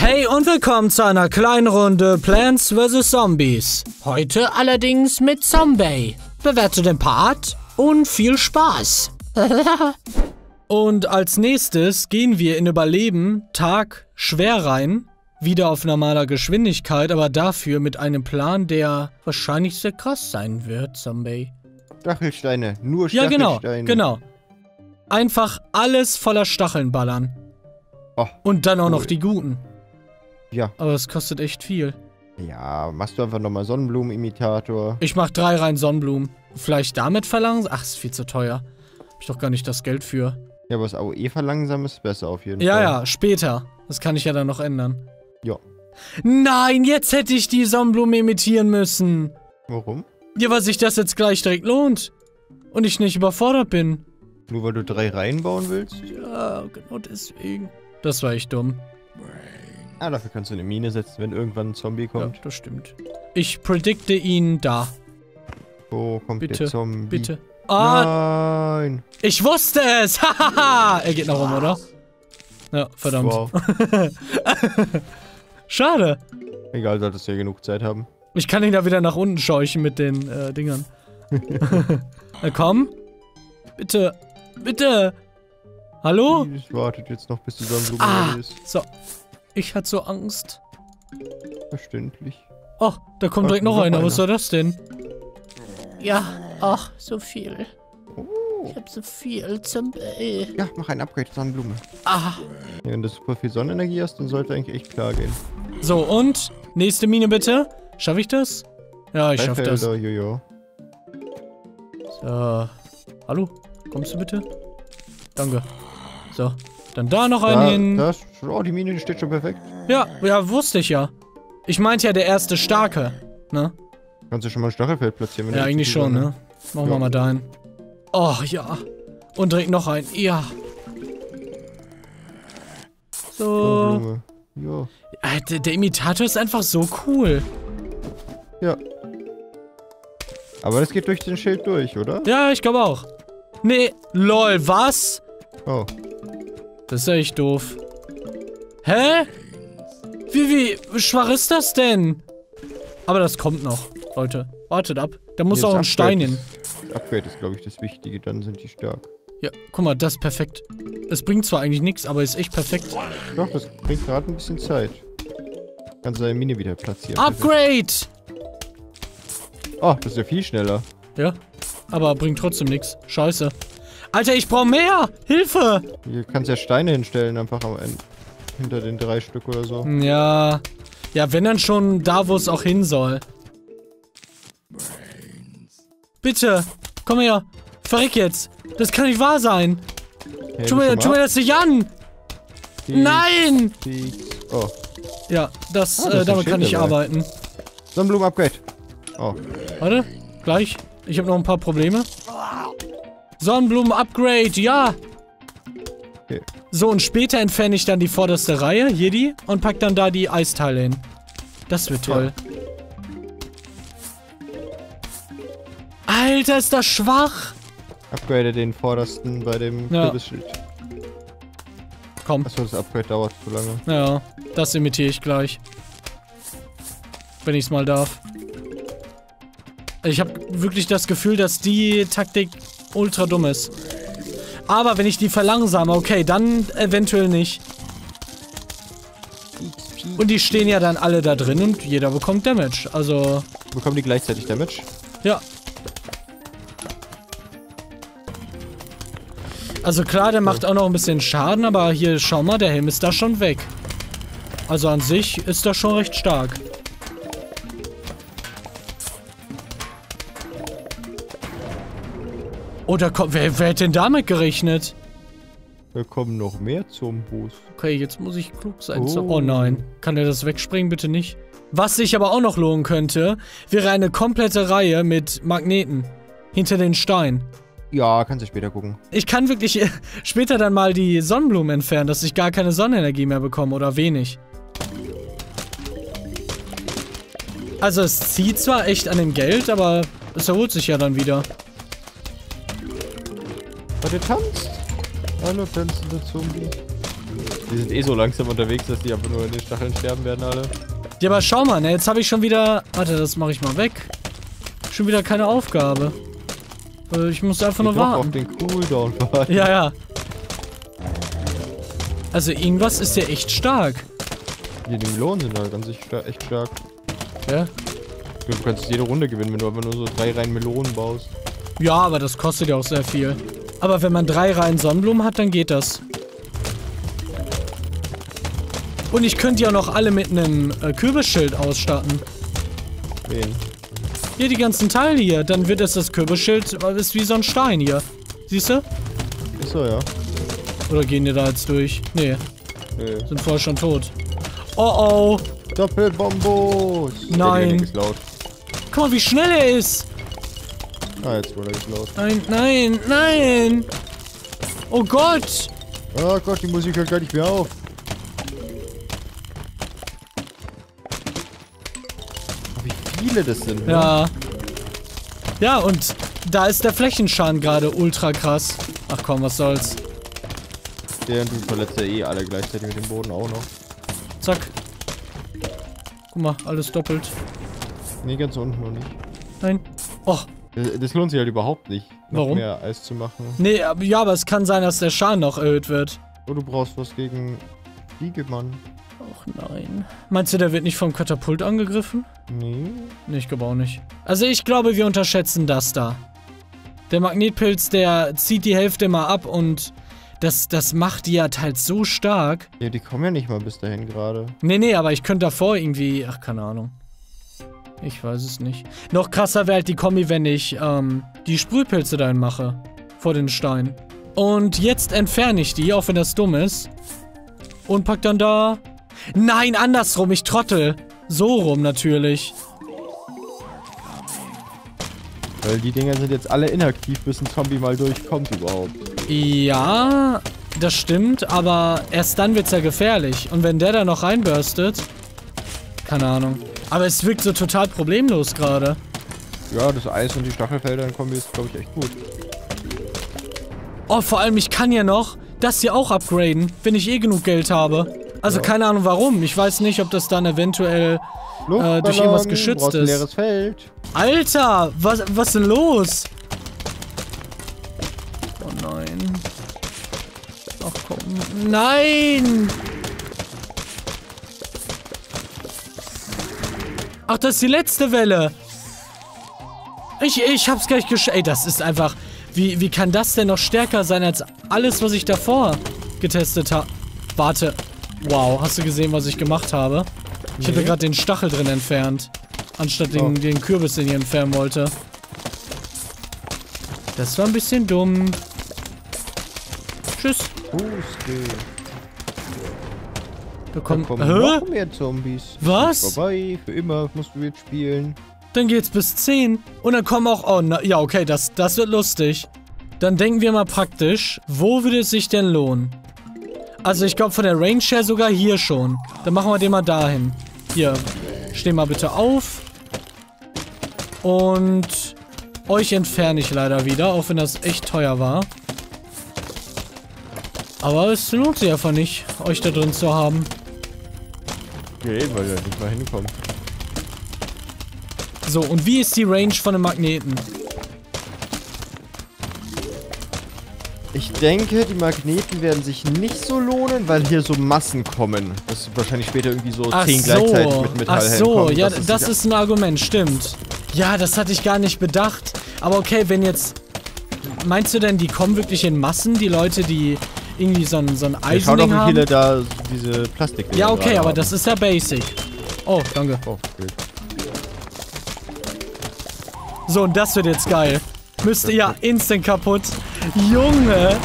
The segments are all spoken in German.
Hey und willkommen zu einer kleinen Runde Plants vs. Zombies. Heute allerdings mit Zombie. Bewerte den Part und viel Spaß. und als nächstes gehen wir in Überleben Tag schwer rein. Wieder auf normaler Geschwindigkeit, aber dafür mit einem Plan, der wahrscheinlich sehr krass sein wird, Zombie. Stachelsteine, nur Ja, genau, Stachelsteine. genau. Einfach alles voller Stacheln ballern. Oh, Und dann auch cool. noch die guten. Ja. Aber es kostet echt viel. Ja, machst du einfach nochmal Sonnenblumenimitator. Ich mach drei rein Sonnenblumen. Vielleicht damit verlangen? Ach, ist viel zu teuer. Hab ich doch gar nicht das Geld für. Ja, aber das AOE verlangsamen ist besser auf jeden Ja, Fall. ja, später. Das kann ich ja dann noch ändern. Ja. Nein, jetzt hätte ich die Sonnenblume imitieren müssen. Warum? Ja, weil sich das jetzt gleich direkt lohnt. Und ich nicht überfordert bin. Nur weil du drei Reihen bauen willst? Ja, genau deswegen. Das war echt dumm. Ah, dafür kannst du eine Mine setzen, wenn irgendwann ein Zombie Ja, kommt. das stimmt. Ich predikte ihn da. Wo kommt Bitte, der Zombie? Bitte. Ah, Nein! ich wusste es! Hahaha! er geht nach oben, oder? Ja, verdammt. Wow. Schade. Egal, solltest du ja genug Zeit haben. Ich kann ihn da wieder nach unten scheuchen mit den äh, Dingern. Na komm. Bitte. Bitte. Hallo? Ich wartet jetzt noch, bis die Sonnenblume Ah. ist. So. Ich hatte so Angst. Verständlich. Oh, da kommt Ah, direkt noch noch einer. Was einer. soll das denn? Ja. Ach, so viel. Oh. Ich hab so viel zum... Äh. Ja, mach ein Upgrade Sonnenblume. Ah. Ja, wenn du super viel Sonnenenergie hast, dann sollte eigentlich echt klar gehen. So, und? Nächste Mine bitte. Schaffe ich das? Ja, ich Drei schaff das. Jojo. So. Hallo? Kommst du bitte? Danke. So. Dann da noch Da, einen hin. da ist, oh, die Mine steht schon perfekt. Ja, ja, wusste ich ja. Ich meinte ja der erste starke, ne? Kannst du schon mal ein Stachelfeld platzieren? wenn Ja, eigentlich schon, Sonne- ne? Machen wir Ja. mal dahin. Oh, ja. Und direkt noch ein. Ja. So. Ja. Äh, Der, der Imitator ist einfach so cool. Ja. Aber das geht durch den Schild durch, oder? Ja, ich glaube auch. Nee, lol, was? Oh. Das ist ja echt doof. Hä? Wie, wie schwach ist das denn? Aber das kommt noch, Leute. Wartet ab. Da muss auch ein Stein hin. ist- Upgrade ist, glaube ich, das Wichtige. Dann sind die stark. Ja, guck mal, das ist perfekt. Es bringt zwar eigentlich nichts, aber ist echt perfekt. Doch, das bringt gerade ein bisschen Zeit. Kannst du deine Mine wieder platzieren. Upgrade! Oh, das ist ja viel schneller. Ja, aber bringt trotzdem nichts. Scheiße. Alter, ich brauche mehr! Hilfe! Hier kannst du ja Steine hinstellen, einfach am Ende. Hinter den drei Stück oder so. Ja. Ja, wenn dann schon da, wo es auch hin soll. Bitte, komm her. Verreck jetzt. Das kann nicht wahr sein. Hey, Tu mir, tu mir das nicht an. Nein! Oh. Ja, das, Ah, das äh, damit kann ich dabei. arbeiten. Sonnenblumen-Upgrade. Oh. Warte, gleich. Ich habe noch ein paar Probleme. Sonnenblumen-Upgrade, ja. Okay. So, und später entferne ich dann die vorderste Reihe, hier die, und pack dann da die Eisteile hin. Das wird toll. Alter, ist das schwach. Upgrade den vordersten bei dem Ja. Kürbisschild. Komm, Achso, das Upgrade dauert zu lange. ja, das imitiere ich gleich. Wenn ich es mal darf. Ich habe wirklich das Gefühl, dass die Taktik ultra dumm ist. Aber wenn ich die verlangsame, okay, dann eventuell nicht. Und die stehen ja dann alle da drin und jeder bekommt Damage. Also, Bekommen die gleichzeitig Damage? ja. Also klar, der macht auch noch ein bisschen Schaden, aber hier, schau mal, der Helm ist da schon weg. Also an sich ist das schon recht stark. Oh, da kommt, wer, wer hätte denn damit gerechnet? Da kommen noch mehr Zombos. Okay, jetzt muss ich klug sein. Oh. oh nein. Kann er das wegspringen? Bitte nicht. Was sich aber auch noch lohnen könnte, wäre eine komplette Reihe mit Magneten. Hinter den Steinen. Ja, kannst du später gucken. Ich kann wirklich äh, später dann mal die Sonnenblumen entfernen, dass ich gar keine Sonnenenergie mehr bekomme oder wenig. Also es zieht zwar echt an dem Geld, aber es erholt sich ja dann wieder. Oh, der tanzt. Hallo, tanzende Zombie. Die sind eh so langsam unterwegs, dass die einfach nur in den Stacheln sterben werden alle. Ja, aber schau mal, ne, jetzt habe ich schon wieder... Warte, das mache ich mal weg. Schon wieder keine Aufgabe. Äh, Ich muss einfach nur Ich glaub, auf warten. den Cooldown warten. Ja, ja. Also irgendwas ist ja echt stark. Die, die Melonen sind halt an sich echt stark. Ja? Du kannst jede Runde gewinnen, wenn du einfach nur so drei Reihen Melonen baust. Ja, aber das kostet ja auch sehr viel. Aber wenn man drei Reihen Sonnenblumen hat, dann geht das. Und ich könnte ja noch alle mit einem äh, Kürbisschild ausstatten. Wen? Hier, die ganzen Teile hier. Dann wird es das Kürbisschild, ist wie so ein Stein hier. Siehst du? Achso, ja. Oder gehen die da jetzt durch? Nee, Nee. sind vorher schon tot. Oh oh. Doppelbombos! Nein. Der ist laut. Guck mal, wie schnell er ist. Ah, jetzt wurde er laut. Nein, nein, nein. Oh Gott. Oh Gott, die Musik hört gar nicht mehr auf. Oh, wie viele das sind, ne? Ja. Ja, und da ist der Flächenschaden gerade ultra krass. Ach komm, was soll's. Der und du verletzt ja eh alle gleichzeitig mit dem Boden auch noch. Zack. Guck mal, alles doppelt. Nee, ganz unten noch nicht. Nein. Oh, Das, das lohnt sich halt überhaupt nicht, noch Warum? mehr Eis zu machen. nee, aber- ja, aber es kann sein, dass der Schaden noch erhöht wird. Oh, du brauchst was gegen Fliegemann. Ach nein. Meinst du, der wird nicht vom Katapult angegriffen? Nee. Nee, ich glaube auch nicht. Also ich glaube, wir unterschätzen das da. Der Magnetpilz, der zieht die Hälfte mal ab und das, das macht die ja halt so stark. Ja, die kommen ja nicht mal bis dahin gerade. Nee, nee, aber ich könnte davor irgendwie... Ach, keine Ahnung. Ich weiß es nicht. Noch krasser wäre halt die Kombi, wenn ich ähm, die Sprühpilze dahin mache. Vor den Stein. Und jetzt entferne ich die, auch wenn das dumm ist. Und pack dann da... Nein, andersrum, ich trottel. So rum natürlich. Weil die Dinger sind jetzt alle inaktiv, bis ein Zombie mal durchkommt überhaupt. Ja, das stimmt, aber erst dann wird's ja gefährlich. Und wenn der da noch reinburstet... Keine Ahnung. Aber es wirkt so total problemlos gerade. Ja, das Eis und die Stachelfelder in Kombi ist, glaube ich, echt gut. Oh, vor allem, ich kann ja noch das hier auch upgraden, wenn ich eh genug Geld habe. Also Ja. keine Ahnung warum. Ich weiß nicht, ob das dann eventuell... Äh, durch irgendwas geschützt ist. leeres Feld. Alter, was, was ist denn los? Oh nein. Ach komm. Nein! Ach, das ist die letzte Welle. Ich, ich hab's gleich gesch... Ey, das ist einfach... Wie, wie kann das denn noch stärker sein als alles, was ich davor getestet habe? Warte. Wow, hast du gesehen, was ich gemacht habe? Ich habe Nee. gerade den Stachel drin entfernt. Anstatt den, Oh. den Kürbis, den ich entfernen wollte. Das war ein bisschen dumm. Tschüss. Fußgeh. Da Da kommt... kommen noch mehr Zombies. Was? Ist Vorbei, für immer musst du jetzt spielen. Dann geht's bis 10. Und dann kommen auch... Oh, na, ja, okay, das, das wird lustig. Dann denken wir mal praktisch, wo würde es sich denn lohnen? Also ich glaube von der Range her sogar hier schon. Dann machen wir den mal dahin. Hier, steh mal bitte auf. Und euch entferne ich leider wieder, auch wenn das echt teuer war. Aber es lohnt sich einfach nicht, euch da drin zu haben. Ja, eben, weil er nicht mal hinkommt. So, und wie ist die Range von einem Magneten? Ich denke, die Magneten werden sich nicht so lohnen, weil hier so Massen kommen. Das wahrscheinlich später irgendwie so Ach 10 so, gleichzeitig mit Metall ach so, ja, das sich- ist ein Argument, stimmt. Ja, das hatte ich gar nicht bedacht. Aber okay, wenn jetzt... Meinst du denn, die kommen wirklich in Massen, die Leute, die irgendwie so ein, so ein Ja, schau doch, wie haben? viele da diese Plastik Ja, okay, aber das ist ja basic. Oh, danke. Oh, okay. So, und das wird jetzt geil. Müsste ja instant kaputt. Junge!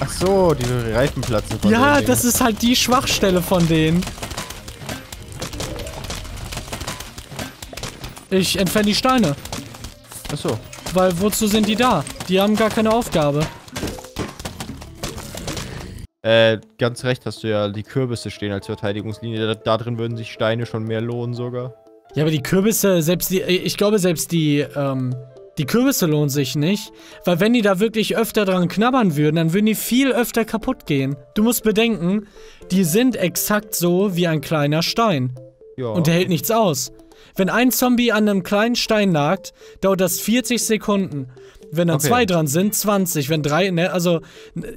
Ach so, die Reifenplatzen von Ja, das ist halt die Schwachstelle von denen. Ich entferne die Steine. Ach so. Weil wozu sind die da? Die haben gar keine Aufgabe. Äh, ganz recht hast du ja, die Kürbisse stehen als Verteidigungslinie. Da, da drin würden sich Steine schon mehr lohnen sogar. Ja, aber die Kürbisse, selbst die, ich glaube selbst die, ähm, Die Kürbisse lohnen sich nicht, weil wenn die da wirklich öfter dran knabbern würden, dann würden die viel öfter kaputt gehen. Du musst bedenken, die sind exakt so wie ein kleiner Stein. Ja. Und der hält nichts aus. Wenn ein Zombie an einem kleinen Stein nagt, dauert das 40 Sekunden. Wenn dann Okay. zwei dran sind, 20. Wenn drei, ne, also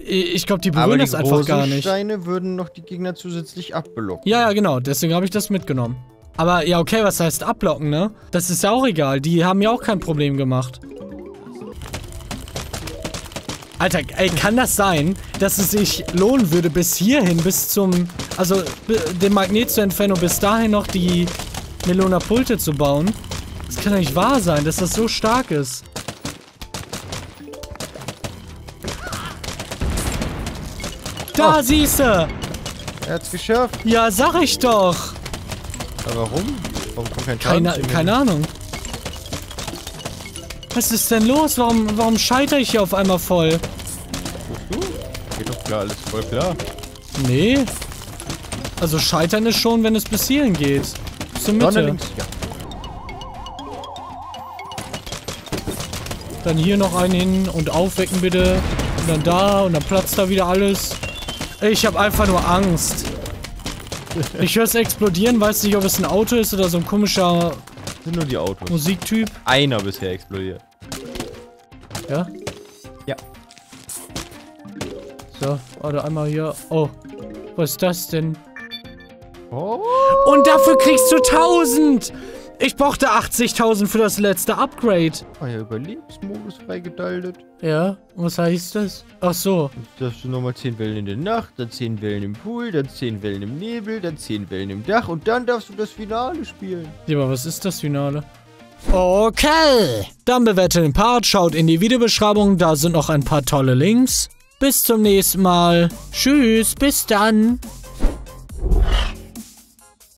ich glaube, die berühren die das einfach gar nicht. Steine würden noch die Gegner zusätzlich abblocken. Ja, ja, genau. Deswegen habe ich das mitgenommen. Aber ja, okay, was heißt ablocken, ne? Das ist ja auch egal. Die haben ja auch kein Problem gemacht. Alter, ey, kann das sein, dass es sich lohnen würde, bis hierhin, bis zum... Also, den Magnet zu entfernen und bis dahin noch die Melona Pulte zu bauen? Das kann doch nicht wahr sein, dass das so stark ist. Da, Oh. siehste! Er hat's geschafft. Ja, sag ich doch! Aber warum? Warum kommt kein Schaden? Keine, keine Ahnung. Was ist denn los? Warum, warum scheitere ich hier auf einmal voll? Du? Geht doch klar, alles voll klar. Nee. Also scheitern ist schon, wenn es bis hierhin geht. Zur Mitte. Links. Ja. Dann hier noch einen hin und aufwecken bitte. Und dann da und dann platzt da wieder alles. Ich habe einfach nur Angst. Ich höre es explodieren, weiß nicht, ob es ein Auto ist oder so ein komischer Sind nur die Autos. Musiktyp. Einer bisher explodiert. Ja? Ja. So, warte einmal hier. Oh, was ist das denn? Oh. Und dafür kriegst du 1000! Ich brauchte 80.000 für das letzte Upgrade. Euer Überlebensmodus freigeschaltet. Ja, was heißt das? Ach so. Jetzt darfst du nochmal 10 Wellen in der Nacht, dann 10 Wellen im Pool, dann 10 Wellen im Nebel, dann 10 Wellen im Dach und dann darfst du das Finale spielen. Ja, aber was ist das Finale? Okay. Dann bewertet den Part, schaut in die Videobeschreibung, da sind noch ein paar tolle Links. Bis zum nächsten Mal. Tschüss, bis dann.